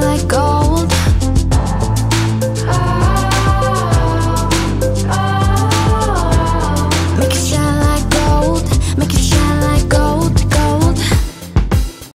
let go